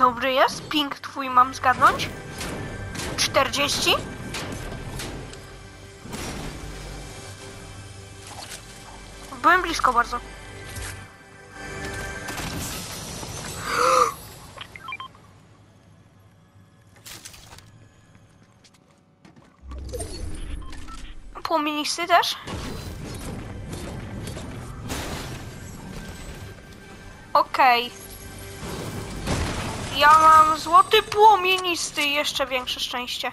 dobry jest? Ping twój mam zgadnąć? 40? Byłem blisko bardzo. Płomienisty też? Okej. Ja mam złoty płomienisty i jeszcze większe szczęście.